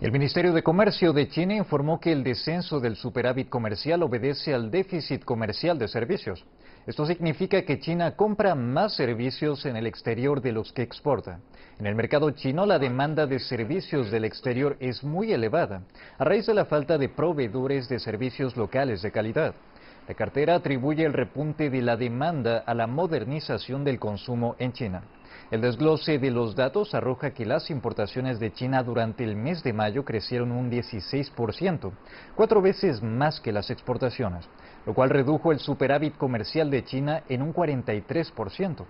El Ministerio de Comercio de China informó que el descenso del superávit comercial obedece al déficit comercial de servicios. Esto significa que China compra más servicios en el exterior de los que exporta. En el mercado chino la demanda de servicios del exterior es muy elevada, a raíz de la falta de proveedores de servicios locales de calidad. La cartera atribuye el repunte de la demanda a la modernización del consumo en China. El desglose de los datos arroja que las importaciones de China durante el mes de mayo crecieron un 16%, cuatro veces más que las exportaciones, lo cual redujo el superávit comercial de China en un 43%.